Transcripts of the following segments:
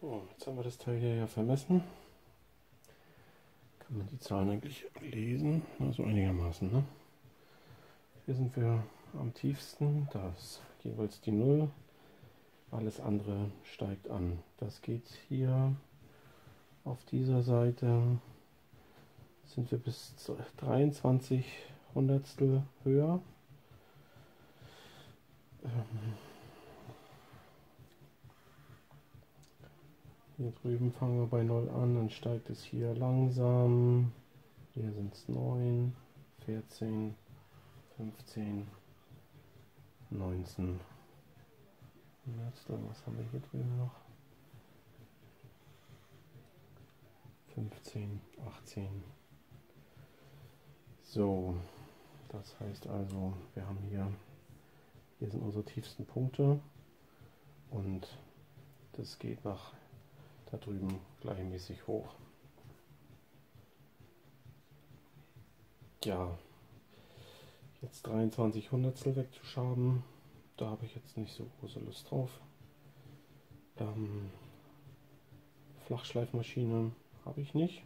So, jetzt haben wir das Teil hier ja vermessen. Kann man die Zahlen eigentlich lesen? Also einigermaßen. Ne? Hier sind wir am tiefsten. Da ist jeweils die Null. Alles andere steigt an. Das geht hier auf dieser Seite. Sind wir bis 23 Hundertstel höher. Ähm Hier drüben fangen wir bei 0 an, dann steigt es hier langsam. Hier sind es 9, 14, 15, 19. Was haben wir hier drüben noch? 15, 18. So, das heißt also, wir haben hier, hier sind unsere tiefsten Punkte und das geht nach da drüben gleichmäßig hoch. Ja, jetzt 23 Hundertstel wegzuschaben, da habe ich jetzt nicht so große Lust drauf. Ähm, Flachschleifmaschine habe ich nicht.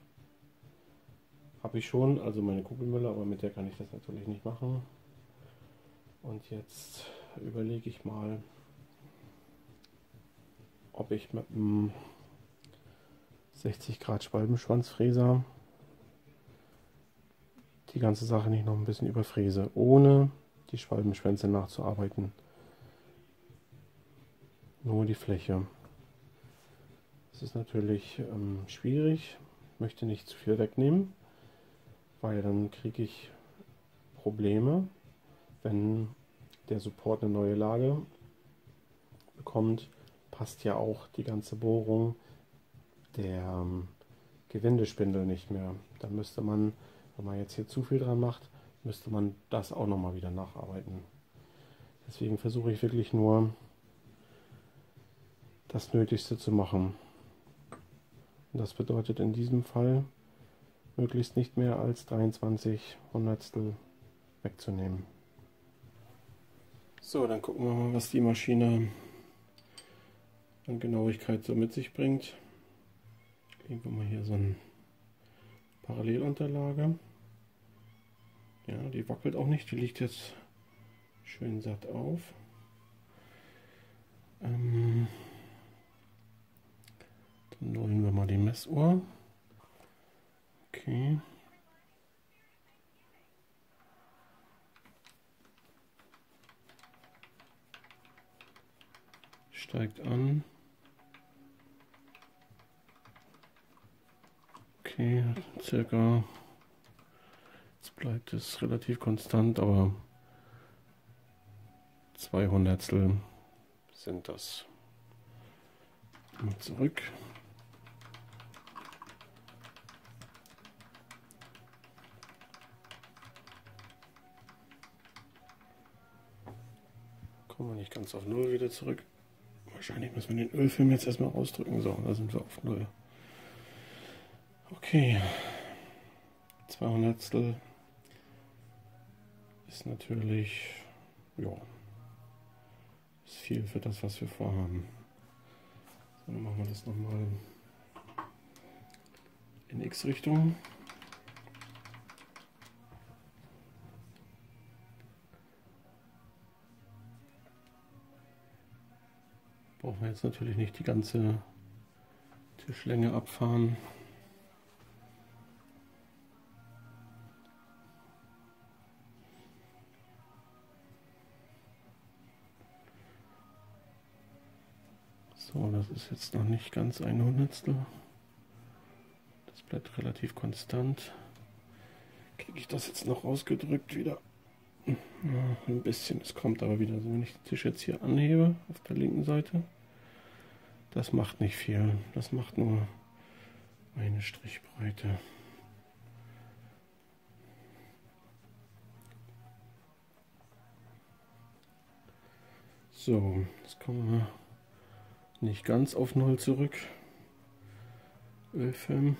Habe ich schon, also meine Kugelmüller, aber mit der kann ich das natürlich nicht machen. Und jetzt überlege ich mal, ob ich mit einem 60 Grad Schwalbenschwanzfräser die ganze Sache nicht noch ein bisschen überfräse, ohne die Schwalbenschwänze nachzuarbeiten. Nur die Fläche. Das ist natürlich ähm, schwierig, ich möchte nicht zu viel wegnehmen, weil dann kriege ich Probleme, wenn der Support eine neue Lage bekommt, passt ja auch die ganze Bohrung der ähm, Gewindespindel nicht mehr. Da müsste man, wenn man jetzt hier zu viel dran macht, müsste man das auch nochmal wieder nacharbeiten. Deswegen versuche ich wirklich nur das Nötigste zu machen. Und das bedeutet in diesem Fall möglichst nicht mehr als 23 Hundertstel wegzunehmen. So, dann gucken wir mal, was die Maschine an Genauigkeit so mit sich bringt. Wir mal hier so eine Parallelunterlage. Ja, die wackelt auch nicht, die liegt jetzt schön satt auf. Ähm, dann nullen wir mal die Messuhr. Okay. Steigt an. Okay, circa. Jetzt bleibt es relativ konstant, aber 200 sind das. Mal zurück. Kommen wir nicht ganz auf Null wieder zurück. Wahrscheinlich müssen wir den Ölfilm jetzt erstmal ausdrücken. So, da sind wir auf Null. Okay, 200 ist natürlich, ja, ist viel für das, was wir vorhaben. So, dann machen wir das nochmal in X-Richtung. Brauchen wir jetzt natürlich nicht die ganze Tischlänge abfahren. So, das ist jetzt noch nicht ganz ein Hundertstel. Das bleibt relativ konstant. Kriege ich das jetzt noch ausgedrückt wieder? Ja, ein bisschen, es kommt aber wieder so, wenn ich den Tisch jetzt hier anhebe auf der linken Seite. Das macht nicht viel, das macht nur eine Strichbreite. So, jetzt kommen wir nicht ganz auf Null zurück. Ölfilm.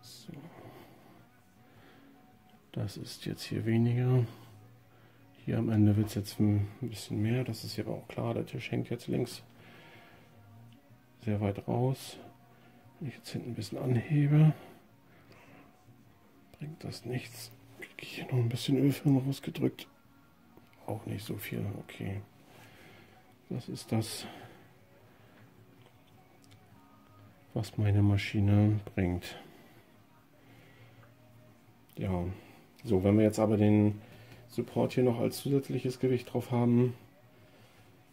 So. Das ist jetzt hier weniger. Hier am Ende wird es jetzt ein bisschen mehr, das ist ja auch klar, der Tisch hängt jetzt links sehr weit raus. Wenn ich jetzt hinten ein bisschen anhebe, bringt das nichts. Hier noch ein bisschen Ölfilm rausgedrückt. Auch nicht so viel, okay. Das ist das, was meine Maschine bringt. Ja, so, wenn wir jetzt aber den Support hier noch als zusätzliches Gewicht drauf haben,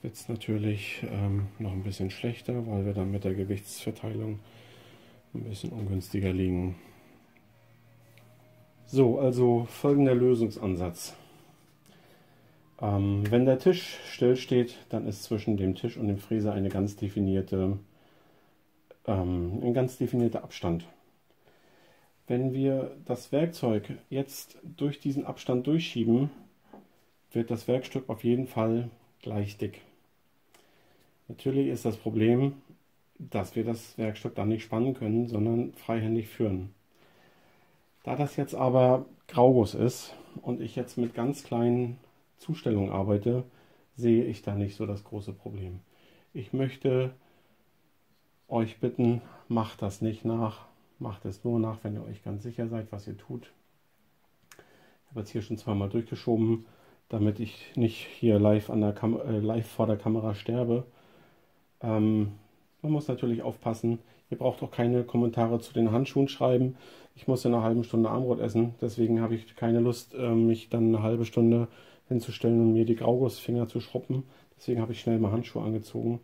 wird es natürlich ähm, noch ein bisschen schlechter, weil wir dann mit der Gewichtsverteilung ein bisschen ungünstiger liegen. So, also folgender Lösungsansatz. Ähm, wenn der Tisch still steht, dann ist zwischen dem Tisch und dem Fräser eine ganz definierte, ähm, ein ganz definierter Abstand. Wenn wir das Werkzeug jetzt durch diesen Abstand durchschieben, wird das Werkstück auf jeden Fall gleich dick. Natürlich ist das Problem, dass wir das Werkstück dann nicht spannen können, sondern freihändig führen. Da das jetzt aber Grauguss ist und ich jetzt mit ganz kleinen Zustellungen arbeite, sehe ich da nicht so das große Problem. Ich möchte euch bitten, macht das nicht nach. Macht es nur nach, wenn ihr euch ganz sicher seid, was ihr tut. Ich habe jetzt hier schon zweimal durchgeschoben, damit ich nicht hier live, an der Kam äh, live vor der Kamera sterbe. Ähm, man muss natürlich aufpassen. Ihr braucht auch keine Kommentare zu den Handschuhen schreiben. Ich muss in einer halben Stunde Armbrot essen. Deswegen habe ich keine Lust, ähm, mich dann eine halbe Stunde hinzustellen und mir die Graugussfinger zu schruppen. Deswegen habe ich schnell mal Handschuhe angezogen.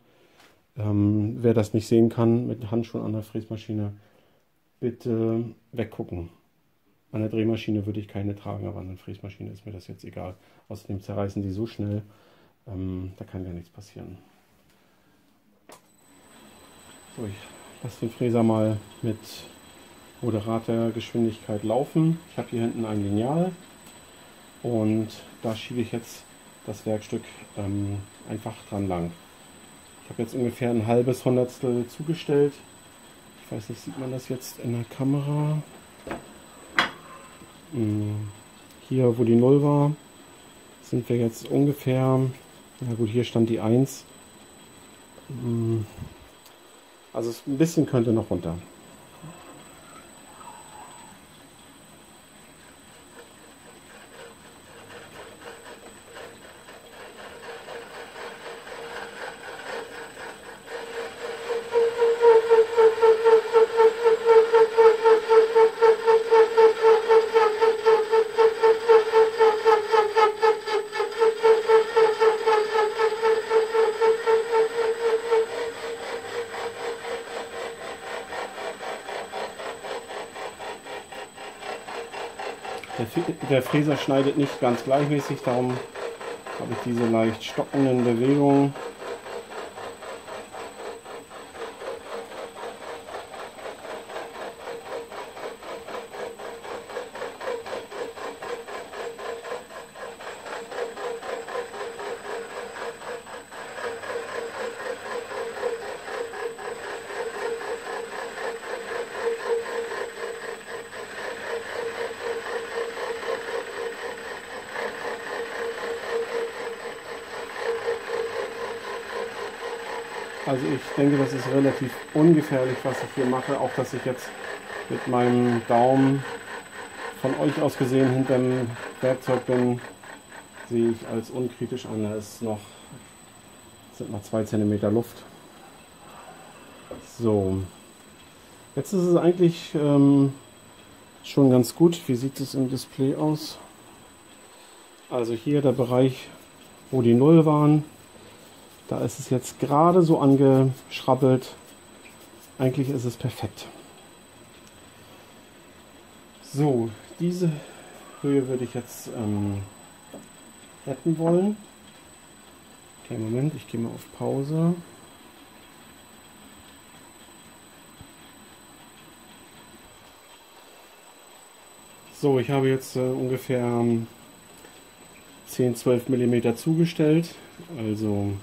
Ähm, wer das nicht sehen kann mit Handschuhen an der Fräsmaschine, bitte weggucken. An der Drehmaschine würde ich keine tragen, aber an der Fräsmaschine ist mir das jetzt egal. Außerdem zerreißen die so schnell, ähm, da kann ja nichts passieren. So, ich lasse den Fräser mal mit moderater Geschwindigkeit laufen. Ich habe hier hinten ein Lineal und da schiebe ich jetzt das Werkstück ähm, einfach dran lang. Ich habe jetzt ungefähr ein halbes Hundertstel zugestellt. Ich weiß nicht, sieht man das jetzt in der Kamera? Hm, hier, wo die 0 war, sind wir jetzt ungefähr, na gut, hier stand die 1. Also ein bisschen könnte noch runter. Der Fräser schneidet nicht ganz gleichmäßig, darum habe ich diese leicht stockenden Bewegungen. Also ich denke, das ist relativ ungefährlich, was ich hier mache. Auch dass ich jetzt mit meinem Daumen von euch aus gesehen hinter dem Werkzeug bin, sehe ich als unkritisch an. Da ist noch, sind noch zwei Zentimeter Luft. So, jetzt ist es eigentlich ähm, schon ganz gut. Wie sieht es im Display aus? Also hier der Bereich, wo die Null waren, da ist es jetzt gerade so angeschrabbelt. Eigentlich ist es perfekt. So, diese Höhe würde ich jetzt ähm, retten wollen. Okay, Moment, ich gehe mal auf Pause. So, ich habe jetzt äh, ungefähr 10, 12 mm zugestellt. Also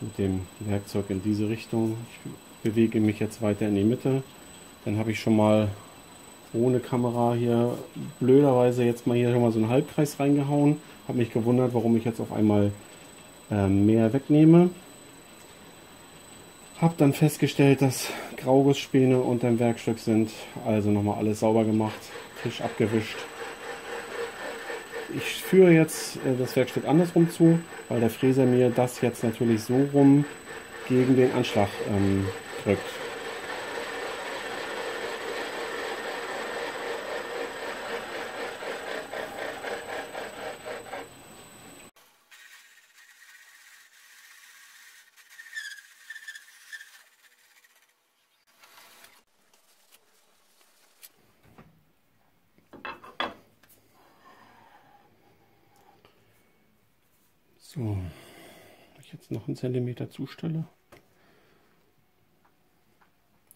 mit dem Werkzeug in diese Richtung. Ich bewege mich jetzt weiter in die Mitte. Dann habe ich schon mal ohne Kamera hier blöderweise jetzt mal hier schon mal so einen Halbkreis reingehauen. Habe mich gewundert, warum ich jetzt auf einmal äh, mehr wegnehme. Habe dann festgestellt, dass Graugussspäne unter dem Werkstück sind. Also nochmal alles sauber gemacht, Tisch abgewischt. Ich führe jetzt äh, das Werkstück andersrum zu, weil der Fräser mir das jetzt natürlich so rum gegen den Anschlag ähm, drückt. So, wenn ich jetzt noch einen Zentimeter zustelle,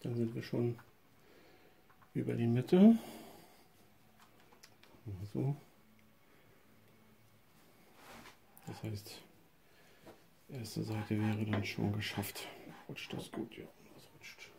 dann sind wir schon über die Mitte. So. Das heißt, erste Seite wäre dann schon geschafft. Rutscht das gut, ja. Das rutscht.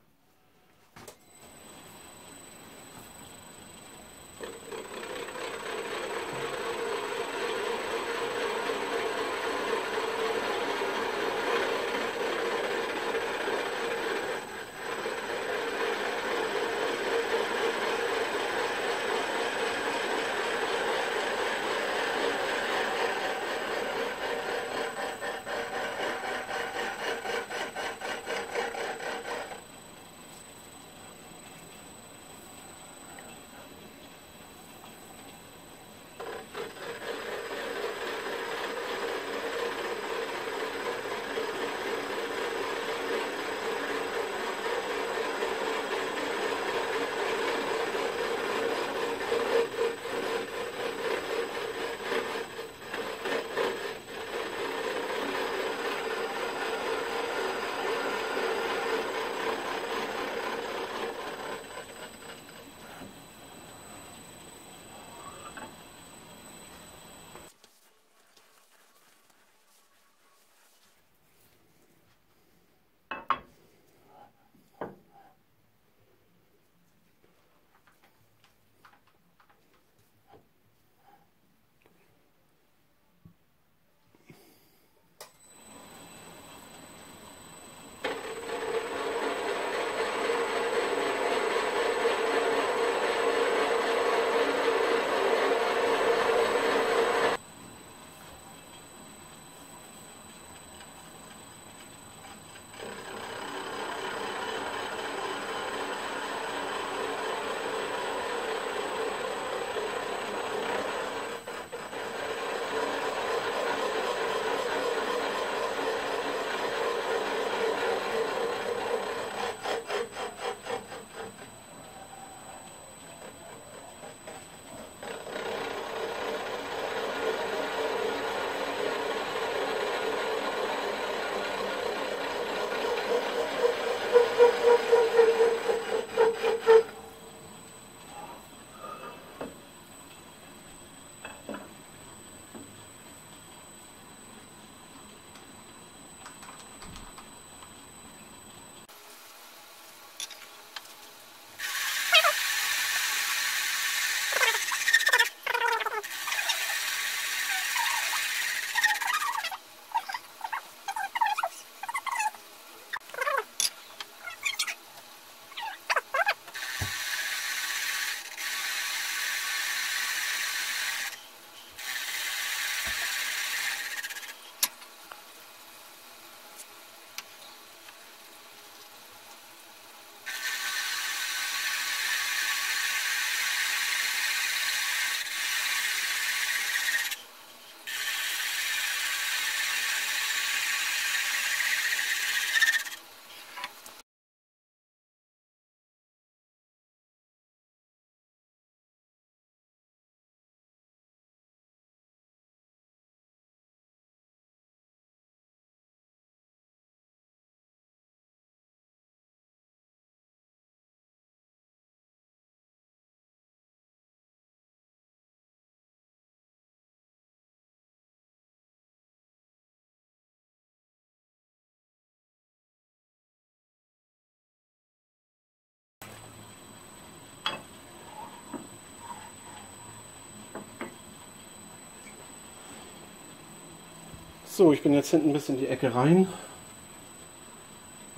So, ich bin jetzt hinten bis in die Ecke rein.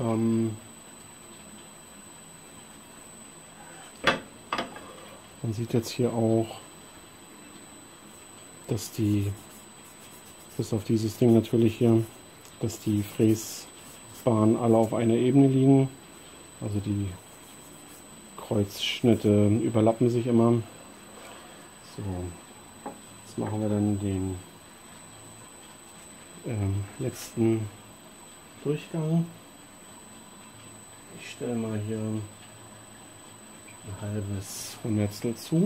Ähm, man sieht jetzt hier auch, dass die, bis auf dieses Ding natürlich hier, dass die Fräsbahnen alle auf einer Ebene liegen. Also die Kreuzschnitte überlappen sich immer. So, jetzt machen wir dann den ähm, letzten Durchgang. Ich stelle mal hier ein halbes Hundertstel zu.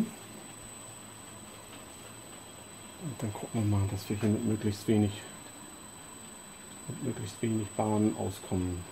Und dann gucken wir mal, dass wir hier mit möglichst wenig, mit möglichst wenig Bahnen auskommen.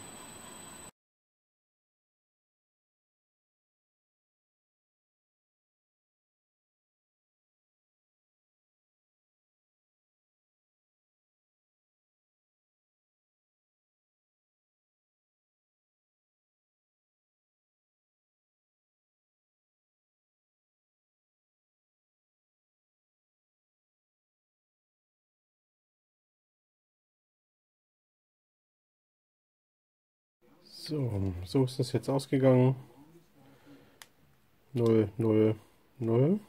So, so ist das jetzt ausgegangen. 0, 0, 0.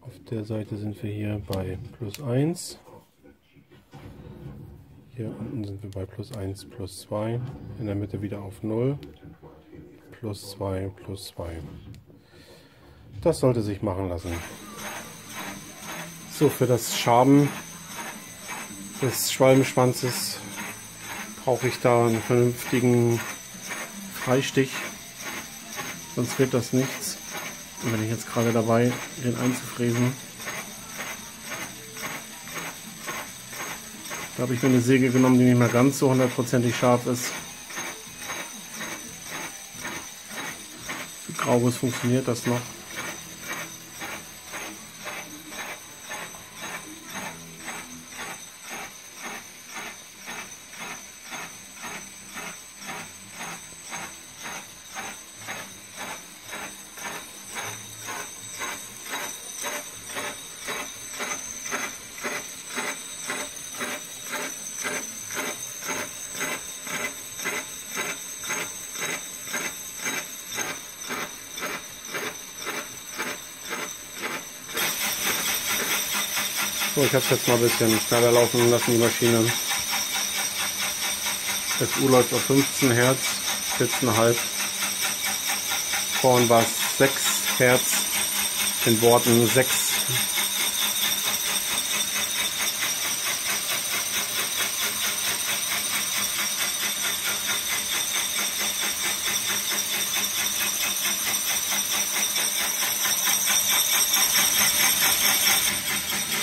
Auf der Seite sind wir hier bei plus 1. Hier unten sind wir bei plus 1, plus 2. In der Mitte wieder auf 0. Plus 2, plus 2. Das sollte sich machen lassen. So, für das Schaben des Schwalbenschwanzes brauche ich da einen vernünftigen Freistich, sonst wird das nichts. Und bin ich jetzt gerade dabei, den einzufräsen. Da habe ich mir eine Säge genommen, die nicht mehr ganz so hundertprozentig scharf ist. Für Graues funktioniert das noch. Ich habe jetzt mal ein bisschen schneller laufen lassen, die Maschine. SU läuft auf 15 Hertz, 14,5. Vorhin war es 6 Hertz, in Worten 6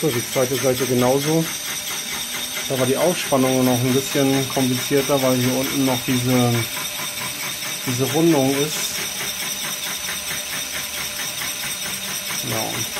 So, die zweite Seite genauso. Da war die Aufspannung noch ein bisschen komplizierter, weil hier unten noch diese, diese Rundung ist. Ja,